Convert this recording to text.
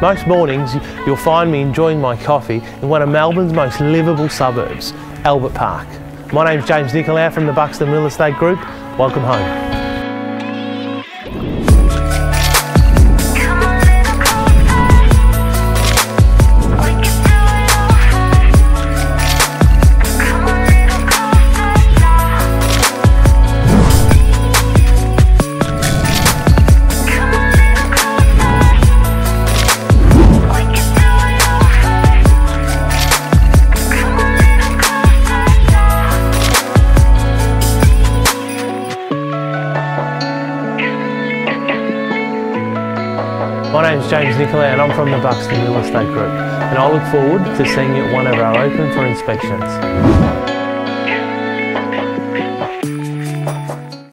Most mornings you'll find me enjoying my coffee in one of Melbourne's most livable suburbs, Albert Park. My name's James Nicolau from the Buxton Real Estate Group. Welcome home. My name's James Nicolau and I'm from the Buxton Real Estate Group and I look forward to seeing you at one of our open for inspections.